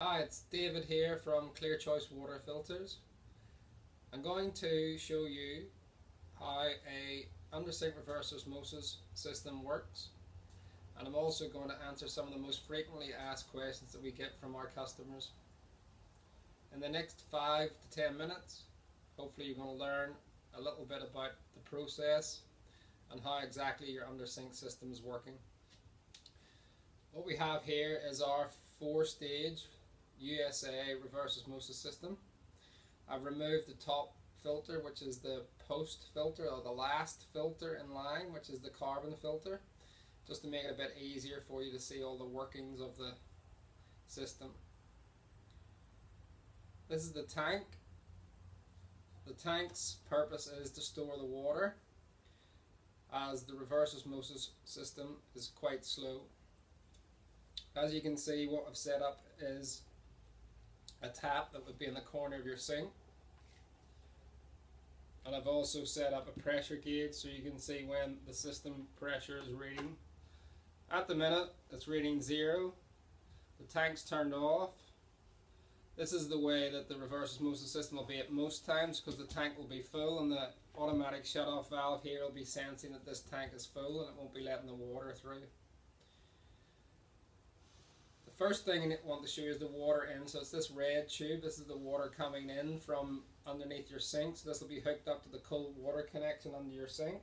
Hi, it's David here from Clear Choice Water Filters. I'm going to show you how a under sink reverse osmosis system works and I'm also going to answer some of the most frequently asked questions that we get from our customers. In the next 5 to 10 minutes hopefully you're going to learn a little bit about the process and how exactly your under sink system is working. What we have here is our four stage USA reverse osmosis system. I've removed the top filter which is the post filter or the last filter in line which is the carbon filter just to make it a bit easier for you to see all the workings of the system. This is the tank. The tank's purpose is to store the water as the reverse osmosis system is quite slow. As you can see what I've set up is a tap that would be in the corner of your sink. And I've also set up a pressure gauge so you can see when the system pressure is reading. At the minute it's reading zero. The tank's turned off. This is the way that the reverse osmosis system will be at most times because the tank will be full and the automatic shut off valve here will be sensing that this tank is full and it won't be letting the water through first thing I want to show you is the water in. So it's this red tube. This is the water coming in from underneath your sink. So this will be hooked up to the cold water connection under your sink.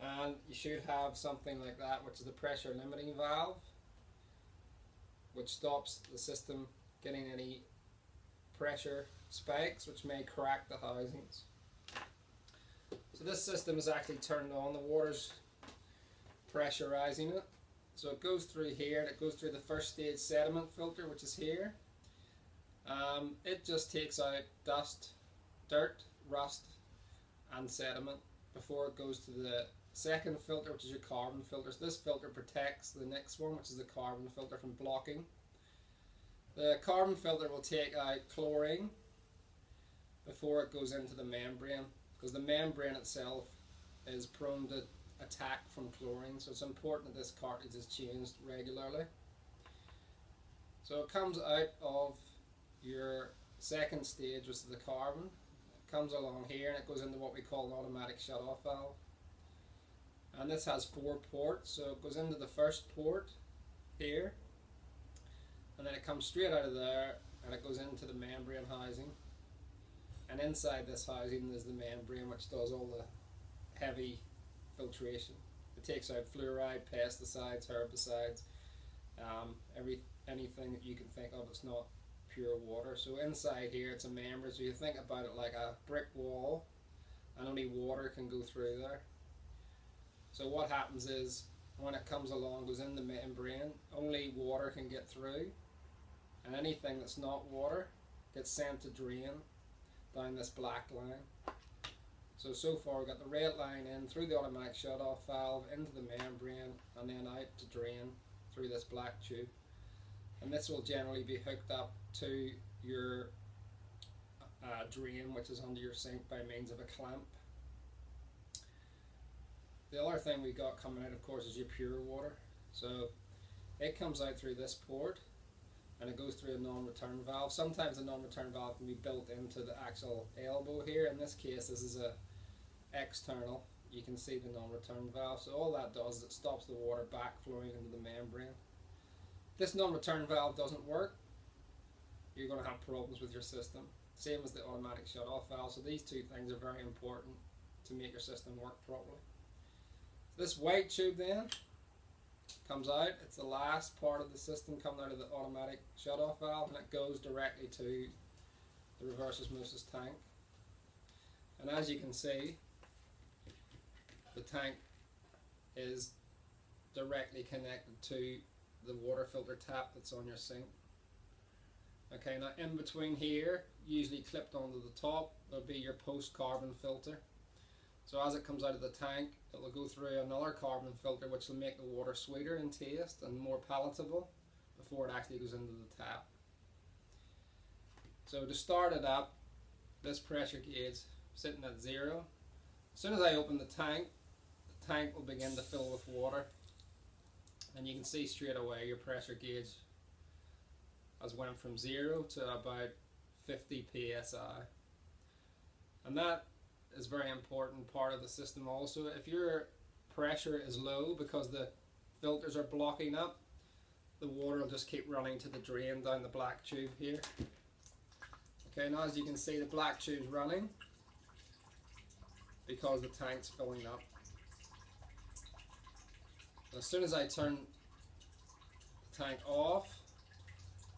And you should have something like that, which is the pressure limiting valve, which stops the system getting any pressure spikes, which may crack the housings. So this system is actually turned on. The water's pressurizing it. So it goes through here and it goes through the first stage sediment filter which is here. Um, it just takes out dust, dirt, rust and sediment before it goes to the second filter which is your carbon filter. So this filter protects the next one which is the carbon filter from blocking. The carbon filter will take out chlorine before it goes into the membrane because the membrane itself is prone to attack from chlorine so it's important that this cartridge is changed regularly. So it comes out of your second stage which is the carbon. It comes along here and it goes into what we call an automatic shut off valve. And this has four ports so it goes into the first port here and then it comes straight out of there and it goes into the membrane housing and inside this housing is the membrane which does all the heavy filtration. It takes out fluoride, pesticides, herbicides, um, every anything that you can think of that's not pure water. So inside here it's a membrane, so you think about it like a brick wall and only water can go through there. So what happens is when it comes along, goes in the membrane, only water can get through and anything that's not water gets sent to drain down this black line. So, so far we've got the red line in through the automatic shut-off valve into the membrane and then out to drain through this black tube. And this will generally be hooked up to your uh, drain which is under your sink by means of a clamp. The other thing we've got coming out of course is your pure water. So it comes out through this port and it goes through a non-return valve. Sometimes a non-return valve can be built into the actual elbow here. In this case this is a external, you can see the non-return valve. So all that does is it stops the water backflowing into the membrane. This non-return valve doesn't work, you're going to have problems with your system. Same as the automatic shut-off valve. So these two things are very important to make your system work properly. This white tube then comes out. It's the last part of the system coming out of the automatic shut-off valve and it goes directly to the reverse osmosis tank. And as you can see, the tank is directly connected to the water filter tap that's on your sink. Okay, now in between here, usually clipped onto the top, there'll be your post-carbon filter. So as it comes out of the tank, it will go through another carbon filter which will make the water sweeter in taste and more palatable before it actually goes into the tap. So to start it up, this pressure gauge sitting at zero. As soon as I open the tank, the tank will begin to fill with water and you can see straight away your pressure gauge has went from zero to about 50 psi and that is very important part of the system also. If your pressure is low because the filters are blocking up the water will just keep running to the drain down the black tube here. Okay now as you can see the black tube's running because the tank's filling up. As soon as I turn the tank off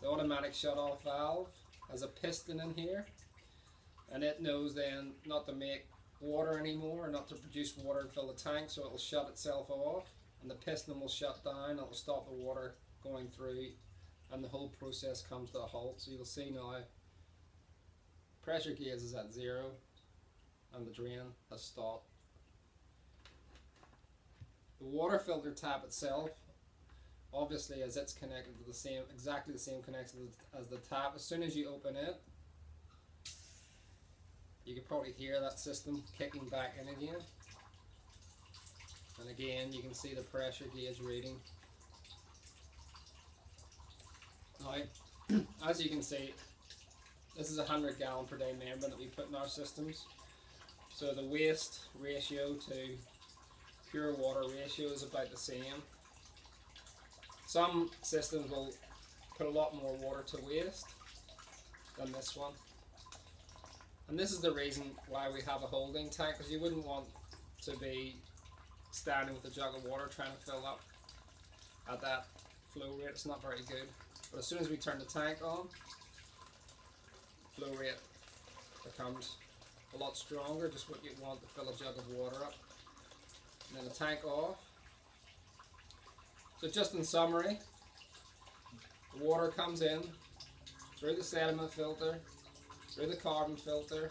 the automatic shut off valve has a piston in here and it knows then not to make water anymore, not to produce water and fill the tank, so it will shut itself off, and the piston will shut down, it will stop the water going through, and the whole process comes to a halt. So you'll see now, pressure gauge is at zero, and the drain has stopped. The water filter tap itself, obviously as it's connected to the same, exactly the same connection as the tap, as soon as you open it, you can probably hear that system kicking back in again. And again, you can see the pressure gauge reading. Now, as you can see, this is a 100 gallon per day membrane that we put in our systems. So the waste ratio to pure water ratio is about the same. Some systems will put a lot more water to waste than this one. And this is the reason why we have a holding tank, because you wouldn't want to be standing with a jug of water trying to fill up at that flow rate. It's not very good. But as soon as we turn the tank on, flow rate becomes a lot stronger, just what you'd want to fill a jug of water up. And then the tank off. So just in summary, the water comes in through the sediment filter, through the carbon filter,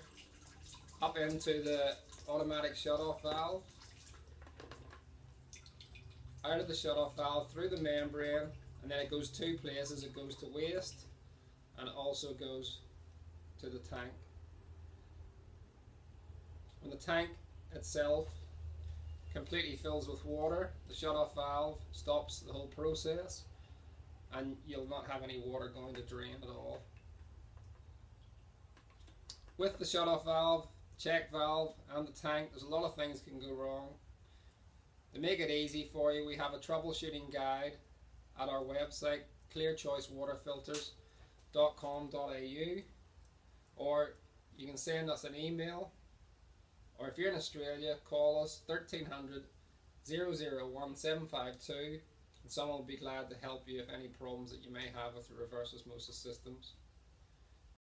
up into the automatic shut-off valve, out of the shut-off valve, through the membrane, and then it goes two places. It goes to waste, and it also goes to the tank. When the tank itself completely fills with water, the shut-off valve stops the whole process, and you'll not have any water going to drain at all with the shut-off valve, check valve and the tank, there's a lot of things can go wrong. To make it easy for you, we have a troubleshooting guide at our website, clearchoicewaterfilters.com.au or you can send us an email or if you're in Australia, call us 1300 001 752 and someone will be glad to help you if any problems that you may have with your reverse osmosis systems.